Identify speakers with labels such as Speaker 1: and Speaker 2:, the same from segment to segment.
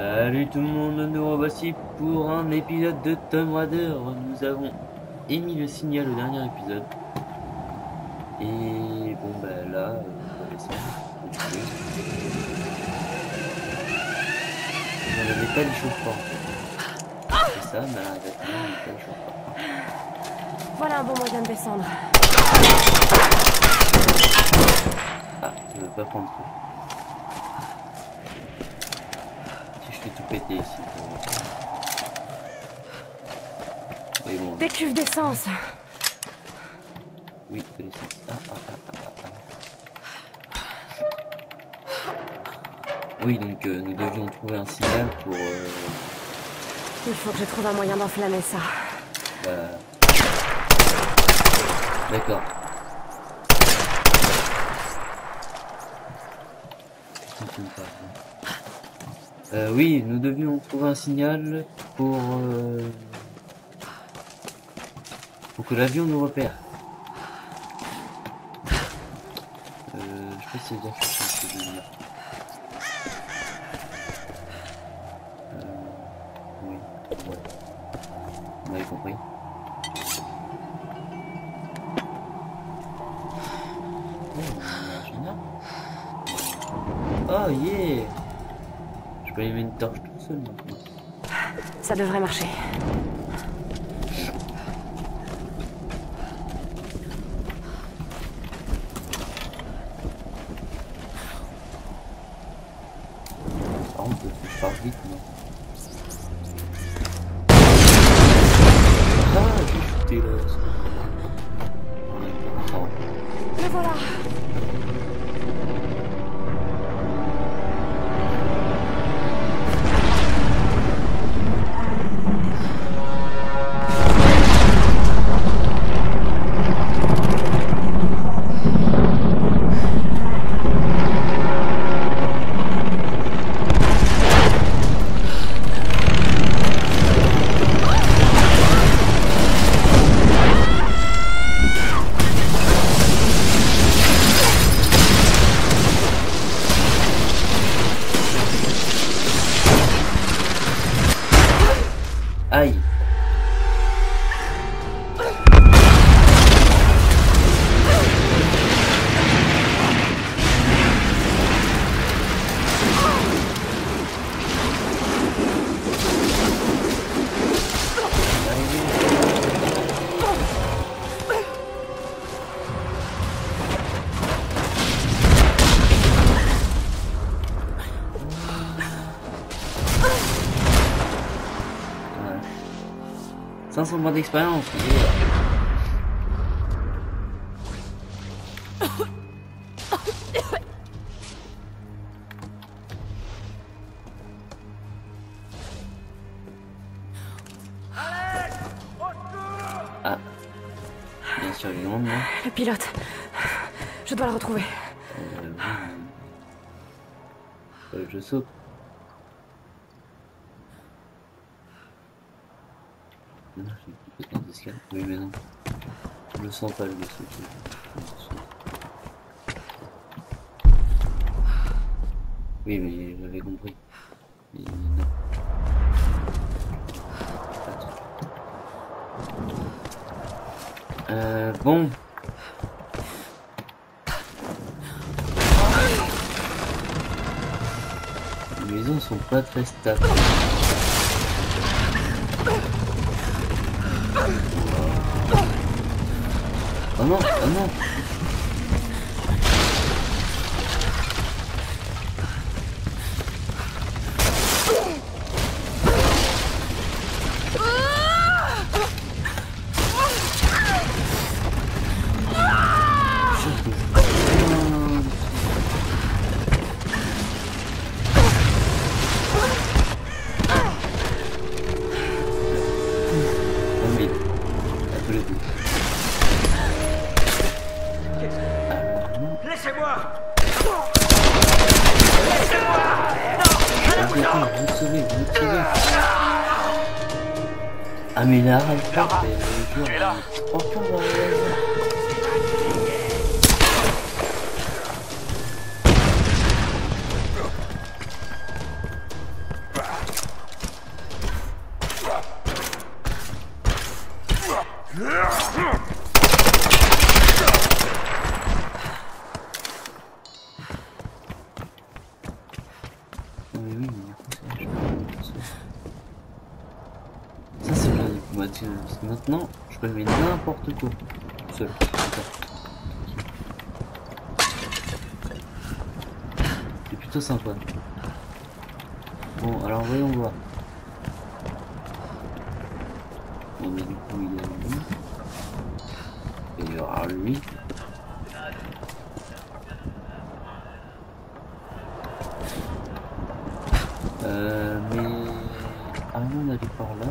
Speaker 1: Salut tout le monde, nous revoici pour un épisode de Tomb Raider. Nous avons émis le signal au dernier épisode. Et bon bah là, euh, on va descendre. On n'avait pas les chauffeurs. C'est ça, mais là, pas les chauffeurs.
Speaker 2: Voilà un bon moyen de descendre.
Speaker 1: Ah, je veux pas prendre trop. Si je fais tout péter ici. Bon,
Speaker 2: Des cuves d'essence.
Speaker 1: oui, de l'essence. Ah, ah, ah. Oui, donc euh, nous devions trouver un signal pour... Euh,
Speaker 2: Il faut que je trouve un moyen d'enflammer ça.
Speaker 1: bah, D'accord. Pas. Euh, oui, nous devions trouver un signal pour... euh, pour que l'avion nous repère. Euh, je sais pas si c'est bien. Euh, oui. Vous m'avez compris. Oh yeah Je peux allumer une torche tout seul maintenant.
Speaker 2: Ça devrait marcher.
Speaker 1: Par contre, je pars vite, non Ah, j'ai shooté là.
Speaker 2: Le voilà.
Speaker 1: 500 points d'expérience. Ah. Bien sûr.
Speaker 2: Le pilote. Je dois le retrouver.
Speaker 1: Euh, je saute. Oui, mais non. Je le sens pas, le sens. Oui, mais j'avais compris. Non. Euh, bon. Les maisons sont pas très stables. Oh Ah mais là, arrête pas, mais n'importe quoi. C'est plutôt sympa. Bon, alors voyons voir. Bon, mais du coup, il y a lui. Et il y aura lui. Euh, mais avant d'aller par là,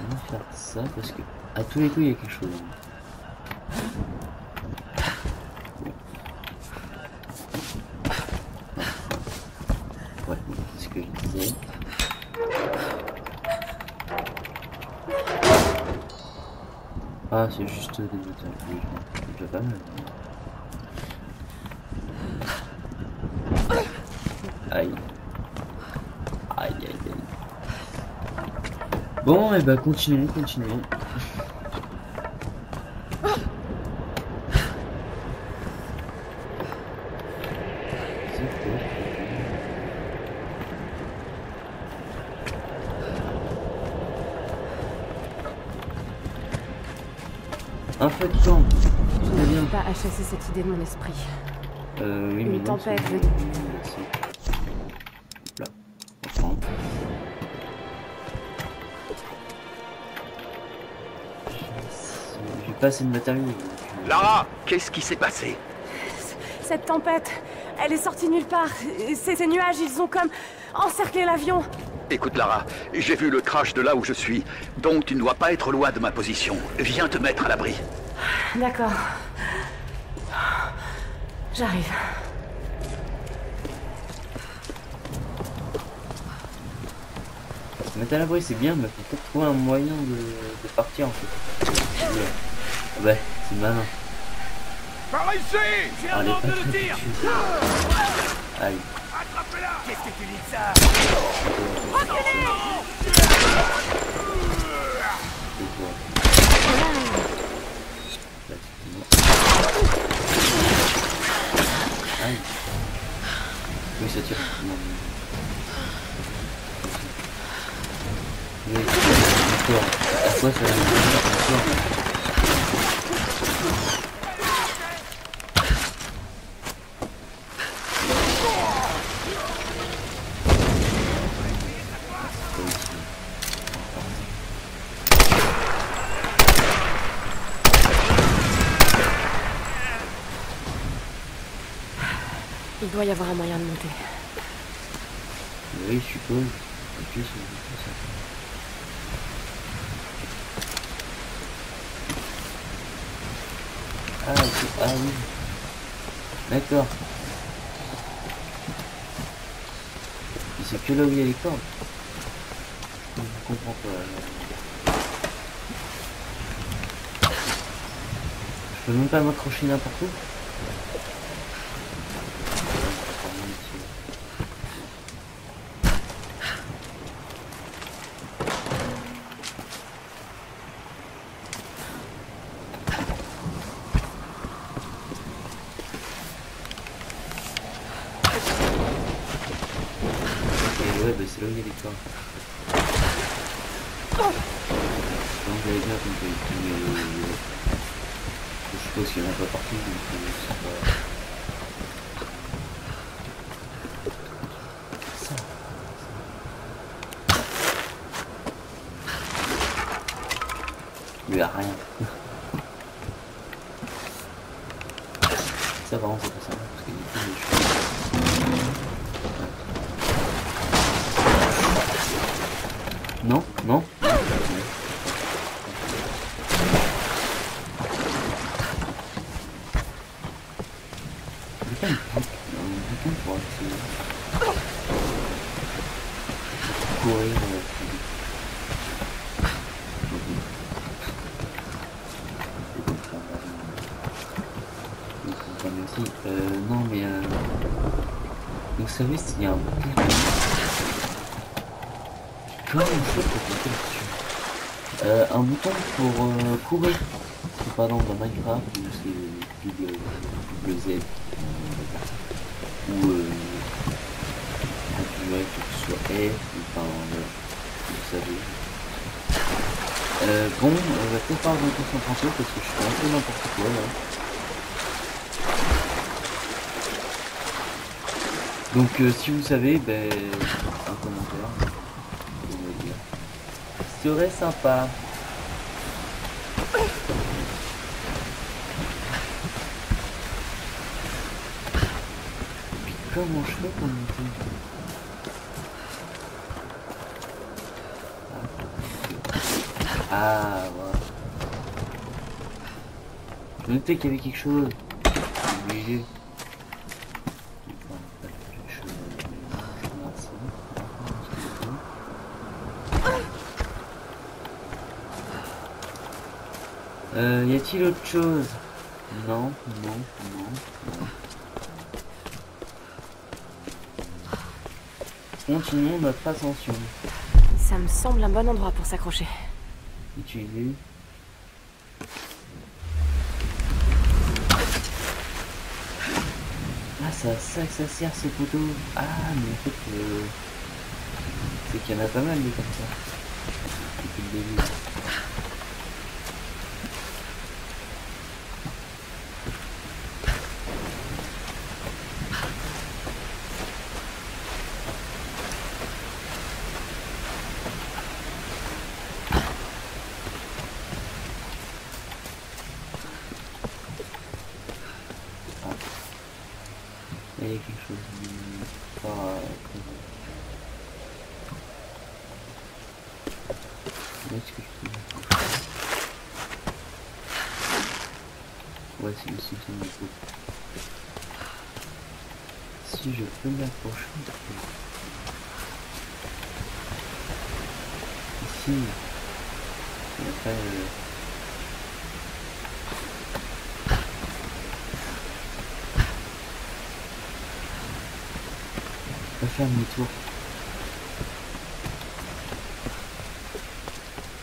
Speaker 1: on va faire parce que à tous les coups il y a quelque chose. Ouais, c'est ce que je disais. Ah, c'est juste des. Oui, c'est déjà pas mal. Aïe, aïe, aïe. Bon, et bah continuons, continuons. C'est quoi Un feu de camp,
Speaker 2: Je n'arrive pas à chasser cette idée de mon esprit.
Speaker 1: Euh, oui,
Speaker 2: Une
Speaker 1: mais
Speaker 2: tempête,
Speaker 1: pas assez de matériaux. donc,
Speaker 3: Lara, qu'est-ce qui s'est passé
Speaker 2: Cette tempête, elle est sortie nulle part. Ces, ces nuages, ils ont comme encerclé l'avion.
Speaker 3: Écoute Lara, j'ai vu le crash de là où je suis, donc tu ne dois pas être loin de ma position. Viens te mettre à l'abri.
Speaker 2: D'accord. J'arrive.
Speaker 1: Se mettre à l'abri c'est bien, mais faut peut-être trouver un moyen de, de partir en fait. Ouais, ouais, c'est malin.
Speaker 4: Par ici J'ai ordre de
Speaker 1: très
Speaker 4: tir.
Speaker 1: Aïe.
Speaker 4: Attrapez-la Qu'est-ce que tu dis de ça.
Speaker 1: Aïe. Oui, ça tire. Non, mais- Oui, d'accord. À quoi ça va nous servir, d'accord Pas ici.
Speaker 2: Il doit y avoir un moyen de monter.
Speaker 1: Oui, je suppose. Ah, ah oui. D'accord. C'est que là où il y a les cordes. Je comprends pas. Je peux même pas m'accrocher n'importe où. Et ouais, bah c'est là où il y a les peut mais je suppose qu'il y en a pas partout, donc euh. Il a rien. Ça va, c'est pas ça, aussi. Euh, non, mais euh... Vous savez, s'il y a un euh, un bouton pour euh, courir. C'est pas dans Minecraft ou c'est double, double Z. Euh, ou euh, que ce soit F ou enfin, vous savez. Bon, on va peut-être pas son français parce que je fais un peu n'importe quoi là. Donc si vous savez, ben, un commentaire. Serait sympa. Puis comment je fais pour monter Ah. Je notais qu'il y avait quelque chose. Obligé. Enfin, pas quelque chose. Merci. Euh, y a-t-il autre chose? Non, non, non, non. Continuons notre ascension.
Speaker 2: Ça me semble un bon endroit pour s'accrocher.
Speaker 1: Utiliser. Ah, c'est à ça que ça sert ce poteau. Ah, mais en fait, euh, c'est qu'il y en a pas mal des comme ça. Depuis le début. Il y a quelque chose de pas prévu. Où est-ce que je peux Ouais, c'est ici, c'est mon coup. Si je peux m'approcher. Ici. Et après, euh, je vais faire demi-tour.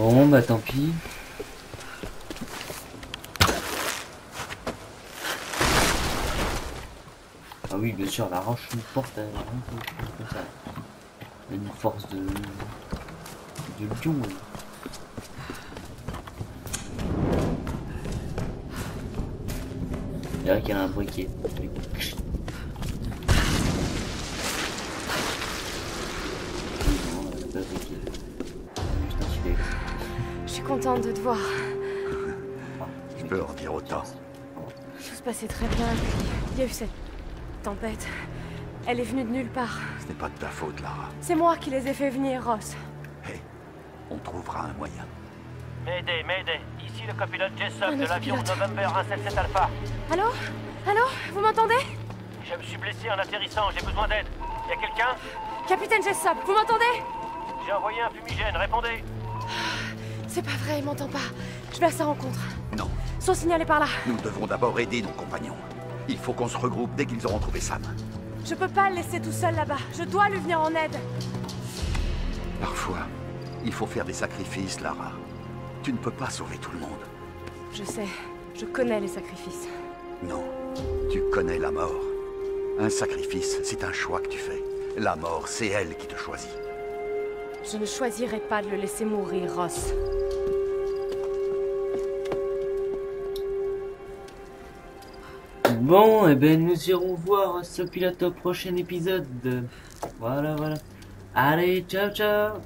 Speaker 1: Bon, bah tant pis. Ah oui, bien sûr, la roche une porte rien fait comme Une force de. de lion. Il qu'elle a un briquet.
Speaker 2: Contente de te voir.
Speaker 3: Je peux en dire autant.
Speaker 2: Tout se passait très bien, puis il y a eu cette tempête. Elle est venue de nulle part.
Speaker 3: Ce n'est pas de ta faute, Lara.
Speaker 2: C'est moi qui les ai fait venir, Ross.
Speaker 3: Hé, on trouvera un moyen.
Speaker 5: Mayday, Mayday, ici le copilote Jessup de l'avion. November 177 Alpha.
Speaker 2: Allô? Allô? Vous m'entendez?
Speaker 5: Je me suis blessé en atterrissant, j'ai besoin d'aide. Y a quelqu'un?
Speaker 2: Capitaine Jessop, vous m'entendez?
Speaker 5: J'ai envoyé un fumigène, répondez.
Speaker 2: C'est pas vrai, il m'entend pas. Je vais à sa rencontre.
Speaker 3: Non,
Speaker 2: Son signal est par là.
Speaker 3: nous devons d'abord aider nos compagnons. Il faut qu'on se regroupe dès qu'ils auront trouvé Sam.
Speaker 2: Je peux pas le laisser tout seul là-bas. Je dois lui venir en aide.
Speaker 3: Parfois, il faut faire des sacrifices, Lara. Tu ne peux pas sauver tout le monde.
Speaker 2: Je sais, je connais les sacrifices.
Speaker 3: Non, tu connais la mort. Un sacrifice, c'est un choix que tu fais. La mort, c'est elle qui te choisit.
Speaker 2: Je ne choisirai pas de le laisser mourir, Ross.
Speaker 1: Bon, et ben nous irons voir ce pilote au prochain épisode. Voilà, voilà. Allez, ciao, ciao